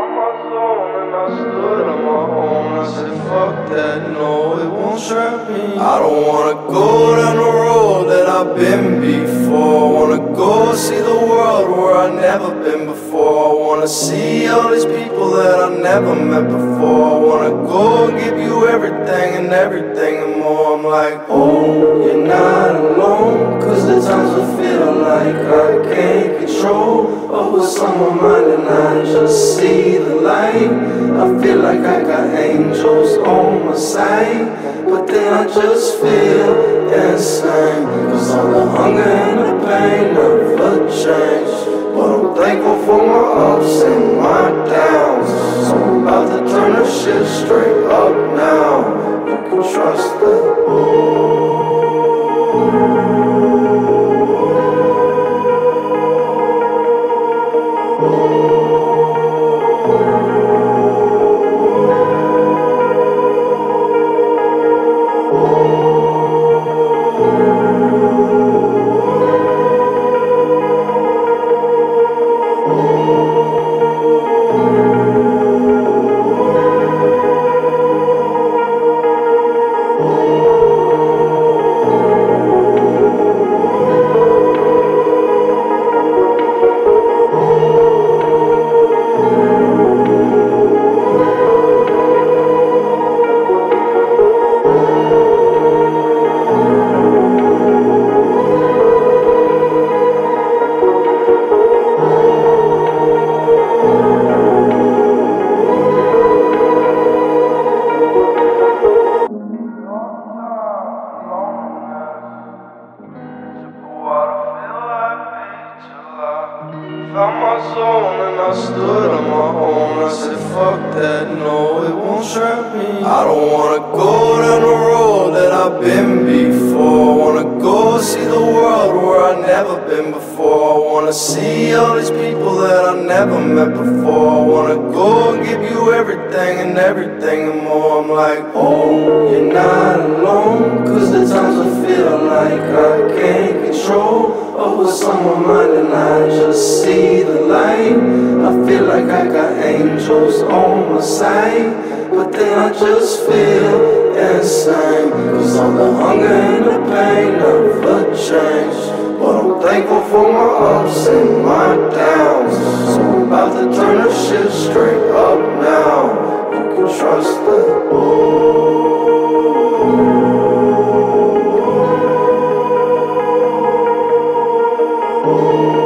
on my zone and I stood on my own. I said, fuck that, no, it won't trap me. I don't wanna go down the road that I've been before. I wanna go see the world where I've never been before. I wanna see all these people that I never met before. I wanna go give you everything and everything and more. I'm like, oh, you're not alone. Cause the times I feel like I can't control. Oh, what's on my mind and I just see the light. I feel like I got angels on my side. But then I just feel insane. Cause all the hunger and the pain never change. But I'm thankful for my ups and my downs. So I'm about to turn the shit straight up now. You can trust Found my zone and I stood on my own. I said, fuck that, no, it won't trap me. I don't wanna go down the road that I've been before. I wanna go see the world where I've never been before. I wanna see all these people that I never met before. I wanna go and give you everything and everything and more. I'm like, oh, you're not alone. Cause the times I feel Oh, on my mind and I just see the light. I feel like I got angels on my side. But then I just feel insane. Cause all the hunger and the pain never change. But I'm thankful for my ups and my downs. So I'm about to turn the shit straight up now. You can trust it. Música